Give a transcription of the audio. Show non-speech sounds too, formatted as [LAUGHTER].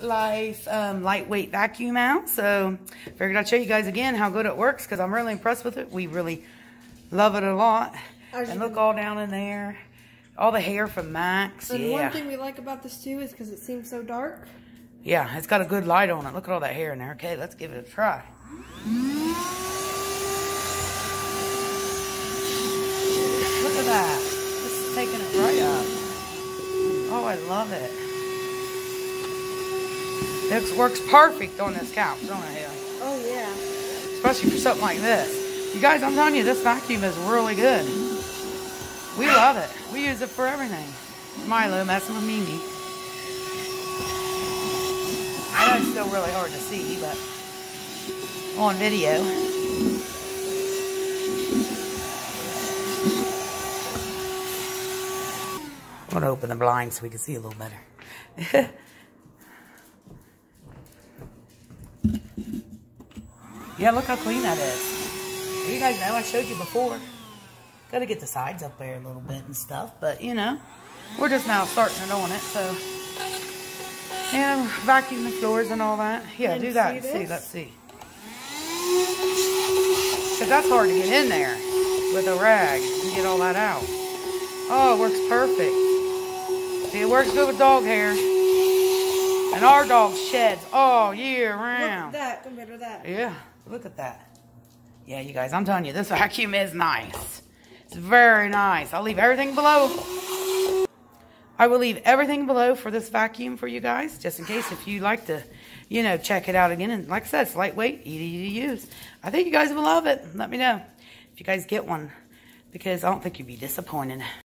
Life um, lightweight vacuum out. So figured I'd show you guys again how good it works because I'm really impressed with it. We really love it a lot. And look all down in there. All the hair from Max. And yeah. one thing we like about this too is because it seems so dark. Yeah, it's got a good light on it. Look at all that hair in there. Okay, let's give it a try. Look at that. This is taking it right up. Oh, I love it. It works perfect on this couch, don't it? Oh yeah. Especially for something like this. You guys, I'm telling you, this vacuum is really good. We love it. We use it for everything. Milo messing with Mimi. I know it's still really hard to see, but on video. I'm gonna open the blinds so we can see a little better. [LAUGHS] yeah, look how clean that is. You guys know I showed you before. Gotta get the sides up there a little bit and stuff, but you know, we're just now starting it on it, so. Yeah, vacuum the floors and all that. Yeah, do that. see See, let's see. Because that's hard to get in there with a rag and get all that out. Oh, it works perfect. See, it works good with dog hair. And our dog sheds all year Look at round. that compared to that. Yeah, look at that. Yeah, you guys, I'm telling you, this vacuum is nice. It's very nice. I'll leave everything below. I will leave everything below for this vacuum for you guys, just in case if you like to, you know, check it out again. And like I said, it's lightweight, easy to use. I think you guys will love it. Let me know if you guys get one, because I don't think you'd be disappointed.